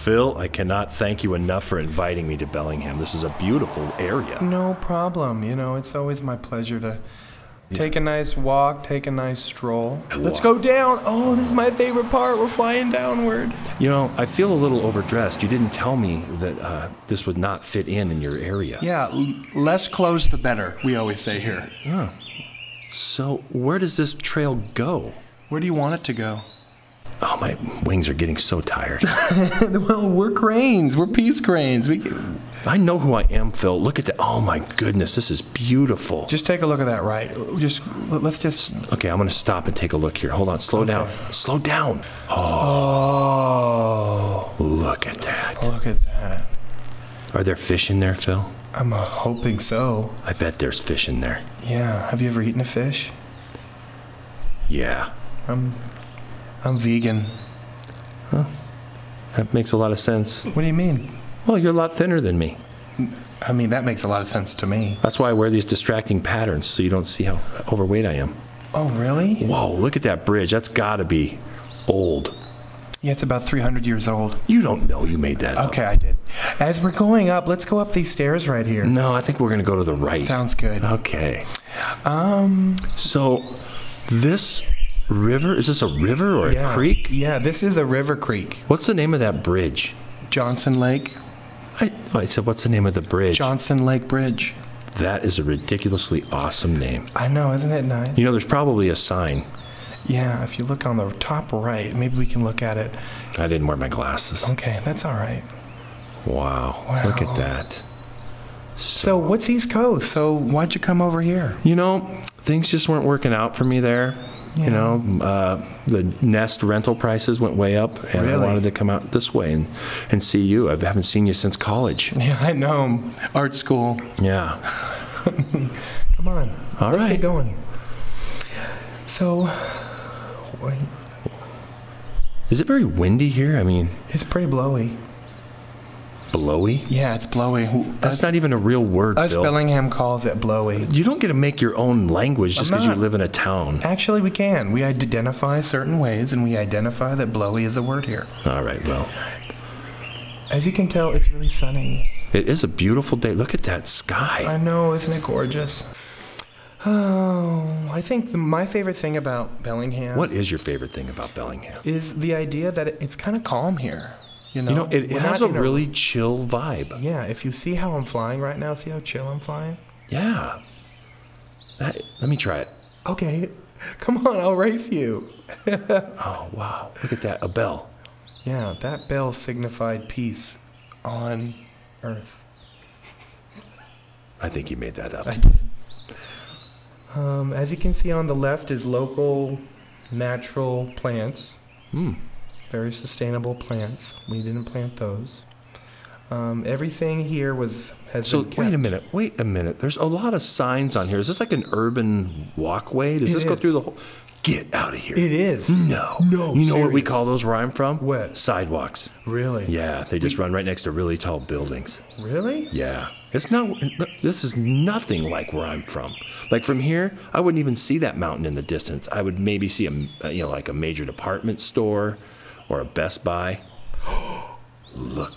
Phil, I cannot thank you enough for inviting me to Bellingham. This is a beautiful area. No problem. You know, it's always my pleasure to take a nice walk, take a nice stroll. Let's go down. Oh, this is my favorite part. We're flying downward. You know, I feel a little overdressed. You didn't tell me that uh, this would not fit in in your area. Yeah, l- less clothes the better, we always say here. So, where does this trail go? Where do you want it to go? Oh, my wings are getting so tired. well, we're cranes. We're peace cranes. We. I know who I am, Phil. Look at that. Oh, my goodness. This is beautiful. Just take a look at that right. Just let's just Okay, I'm going to stop and take a look here. Hold on. Slow down. Slow down. Oh, Look at that. look at that. Are there fish in there, Phil? I'm uh, hoping so. I bet there's fish in there. Yeah. Have you ever eaten a fish? Yeah. I'm I'm vegan. Huh? That makes a lot of sense. What do you mean? Well, you're a lot thinner than me. I mean, that makes a lot of sense to me. That's why I wear these distracting patterns so you don't see how overweight I am. Oh, really? Whoa, look at that bridge. That's got to be old. Yeah, it's about 300 years old. You don't know you made that up. Okay, I did. As we're going up, let's go up these stairs right here. No, I think we're going to go to the right. Sounds good. Okay. Um, So, this river, is this a river or yeah. a creek? Yeah, this is a river creek. What's the name of that bridge? Johnson Lake. I, I said, what's the name of the bridge? Johnson Lake Bridge. That is a ridiculously awesome name. I know, isn't it nice? You know, there's probably a sign. Yeah, if you look on the top right, maybe we can look at it. I didn't wear my glasses. Okay, that's all right. Wow. wow. Look at that. So, what's East Coast? So, why'd you come over here? You know, things just weren't working out for me there. You know, uh, the Nest rental prices went way up, and I wanted to come out this way and, and see you. I haven't seen you since college. Yeah, I know. Art school. Yeah. Come on. All let's right. get going. So, wait, Is it very windy here? I mean, it's pretty blowy. Blowy? Yeah, it's blowy. That's not even a real word, Us Phil. Bellingham calls it blowy. You don't get to make your own language just because you live in a town. Actually, we can. We identify certain ways, and we identify that blowy is a word here. All right, well, As you can tell, it's really sunny. it is a beautiful day. Look at that sky. I know, isn't it gorgeous? Oh, I think the, my favorite thing about Bellingham What is your favorite thing about Bellingham? is the idea that it, it's kind of calm here. You know, You know, it, it has a really chill vibe. yeah. If you see how I'm flying right now, see how chill I'm flying. Yeah. That- let me try it. Okay, come on, I'll race you. Oh, wow. Look at that. A bell. Yeah, that bell signified peace on Earth. I think you made that up. I did. Um, as you can see on the left is local natural plants, Hmm. Very sustainable plants. We didn't plant those. Um, everything here was has So been wait a minute. Wait a minute. There's a lot of signs on here. Is this like an urban walkway? Does It this go through the whole? Get out of here. It is. no. No, You know what we call those where I'm from? What? Sidewalks. Really? Yeah, they just run right next to really tall buildings. Really? Yeah. It's not. This is nothing like where I'm from. Like from here, I wouldn't even see that mountain in the distance. I would maybe see a, you know, like a major department store, or a Best Buy. Look,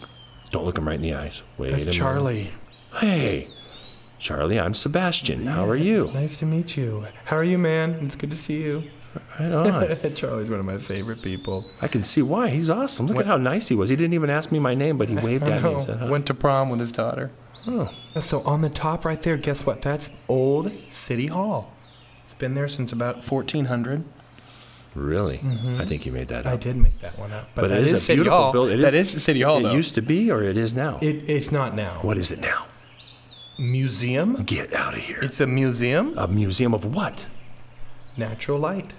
don't look him right in the eyes. Wait a That's minute. Charlie. Hey, Charlie, I'm Sebastian. How are you? Nice to meet you. How are you, man? It's good to see you. Right on. Charlie's one of my favorite people. I can see why. He's awesome. Look What- at how nice he was. He didn't even ask me my name, but he waved at me said, "Huh." Went to prom with his daughter. "Oh, So on the top right there, guess what? That's old City Hall. It's been there since about 1400. Really? I think you made that Mm-hmm. I did make that one up, but, But that is is a City beautiful Hall. building. It That is- is City Hall, It though. used to be, or it is now. It, it's not now. what is it now? Museum? Get out of here. It's a museum. A museum of what? Natural light.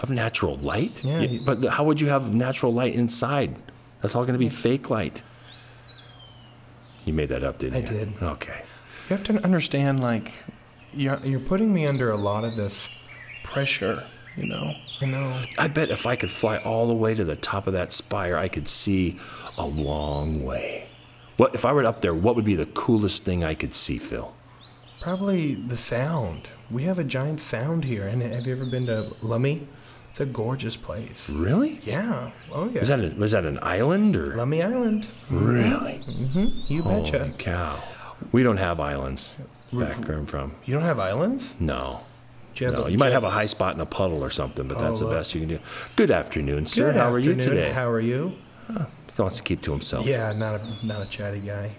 Of natural light? Yeah, you- but how would you have natural light inside? That's all going to be fake light. You made that up, didn't I you? I did. Okay. You have to understand, like, you're, you're putting me under a lot of this pressure, you know? You know? I bet if I could fly all the way to the top of that spire, I could see a long way. What if I were up there? What would be the coolest thing I could see, Phil? Probably the sound. We have a giant sound here. And have you ever been to Lummi? It's a gorgeous place. Really? Yeah. Oh yeah. Was that a, was that an island or? Lummi Island? Really? Mm-hmm. You betcha. Holy cow! We don't have islands back where I'm from. You don't have islands? No. You No, you might have a high spot in a puddle or something, but that's Oh, the uh, best you can do. Good afternoon, sir. Good How are you today? How are you? He wants to keep to himself. Yeah, not a not a chatty guy.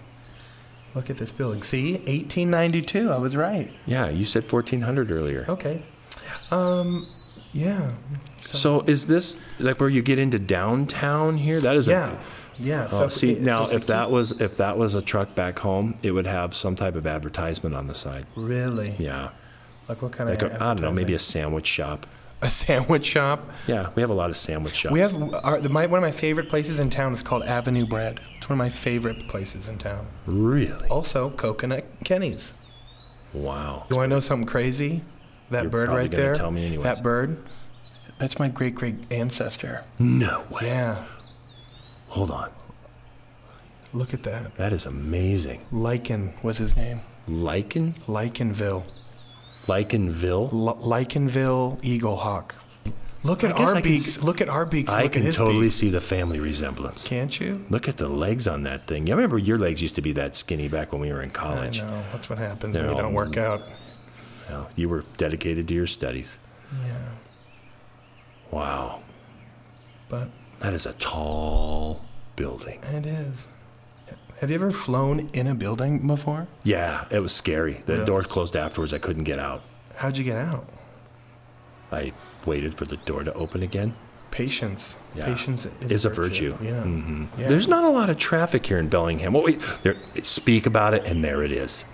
Look at this building. See, 1892. I was right. Yeah, you said 1400 earlier. Okay. Um, yeah. So is this like where you get into downtown here? That is Yeah. a Yeah. Oh, if- see so now, we if that was if that was a truck back home, it would have some type of advertisement on the side. really, Yeah, like what kind like of? a, I don't know, maybe a sandwich shop. a sandwich shop. Yeah, we have a lot of sandwich shops. We have our, my, one of my favorite places in town is called Avenue Bread. It's one of my favorite places in town. really. Also, Coconut Kenny's. Wow. You want to know something crazy? That You're bird right there. tell me anyways. That bird. That's my great great ancestor. No way. Yeah. Hold on. Look at that. That is amazing. Lichen was his name. Lichen, Likenville. Likenville. L- Eagle Hawk. Look at our beaks. see- Look at our beaks. I look can at his totally beaks. see the family resemblance. Can't you? Look at the legs on that thing. You remember your legs used to be that skinny back when we were in college. I know. That's what happens They're when you don't mm, work out. Well, you were dedicated to your studies. Yeah. Wow. But That is a tall building. it is. Have you ever flown in a building before? Yeah, it was scary. The Really? door closed afterwards. I couldn't get out. How'd you get out? I waited for the door to open again. Patience. Yeah. Patience is It's a virtue. Yeah. hmm Yeah. There's not a lot of traffic here in Bellingham. Well, wait, there, speak about it, and there it is.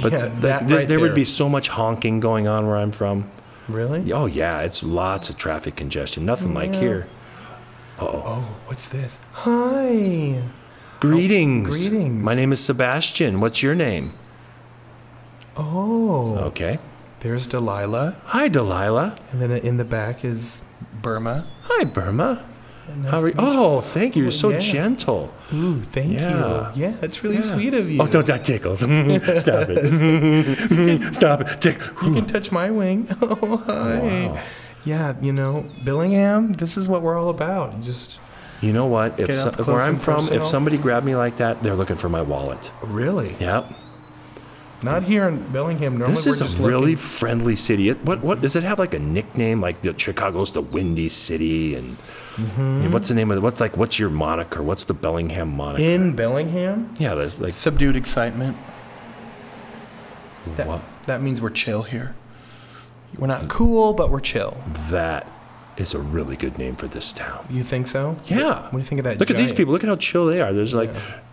But Yeah, th- that there, right there would be so much honking going on where I'm from. Really? Oh yeah, it's lots of traffic congestion. Nothing like here. Uh oh. Oh, what's this? Hi. Greetings. greetings. My name is Sebastian. What's your name? Oh. Okay. There's Delilah, Hi, Delilah. and then in the back is Burma. Hi, Burma. How are you? Oh, thank you. You're so Yeah. gentle. Ooh, thank Yeah. you. Yeah, that's really Yeah. sweet of you. Oh, don't that tickles. Stop it. Stop it. Tick. You can touch my wing. Oh, hi. Wow. Yeah, you know, Bellingham, this is what we're all about. Just You know what? If so, where I'm and from, if somebody grabbed me like that, they're looking for my wallet. really Yep. not here in Bellingham. Normally This is a just really looking- friendly city. It, what what does it have like a nickname like the Chicago's the Windy City and Mm-hmm. I mean, what's the name of the what's like what's your moniker? What's the Bellingham moniker? in Bellingham. yeah, that's like Subdued excitement. That, what? that means we're chill here. We're not cool, but we're chill. That is a really good name for this town. You think so? Yeah. What do you think of that? Look at these people. Look at how chill they are. There's like,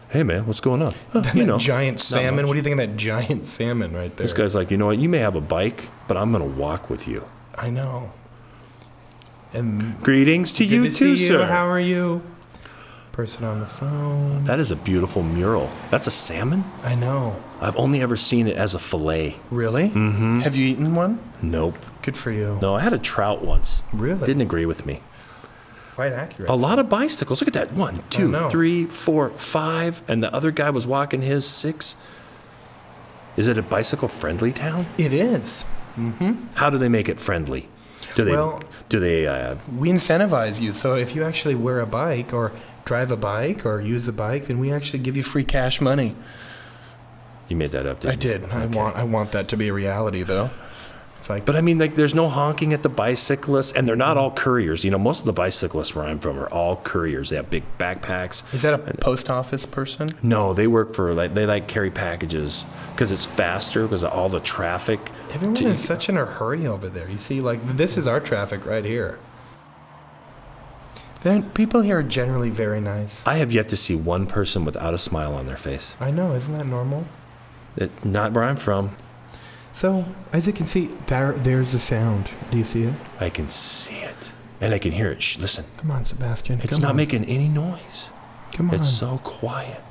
hey man, what's going on? "Oh, That you know, giant salmon. What do you think of that giant salmon right there? this guy's like, you know what? You may have a bike, but I'm gonna walk with you. I know. And Greetings to you to too, see you. sir. How are you? Person on the phone. that is a beautiful mural. That's a salmon. I know. I've only ever seen it as a fillet. Really? Mm-hmm. Have you eaten one? Nope. Good for you. No, I had a trout once. Really? Didn't agree with me. Quite accurate. A lot of bicycles. Look at that. One, two, know. three, four, five. And the other guy was walking his six. Is it a bicycle friendly town? It is. How do they make it friendly? Do they, Well- do they, uh, We incentivize you. So if you actually wear a bike or drive a bike or use a bike, then we actually give you free cash money. you made that up, didn't I did. you? I Okay. want. I want that to be a reality, though. It's like. But I mean, like, there's no honking at the bicyclists, and they're not all couriers. You know, most of the bicyclists where I'm from are all couriers. They have big backpacks. is that a post office person? No, they work for like they like carry packages because it's faster because of all the traffic. Everyone to- is such in a hurry over there. You see, like this is our traffic right here. Then people here are generally very nice. I have yet to see one person without a smile on their face. I know, isn't that normal? It, not where I'm from. So as you can see, there there's a sound. Do you see it? I can see it and I can hear it. Shh, listen, Come on, Sebastian. it's Come not on. making any noise. Come on. It's so quiet.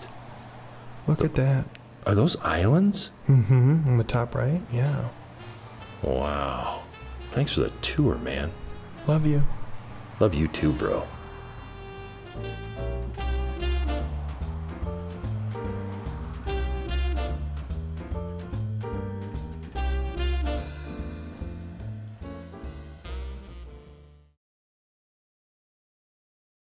Look at that. Are those islands? Mm-hmm. On the top right. Yeah. Wow. Thanks for the tour, man. Love you. Love you too, bro.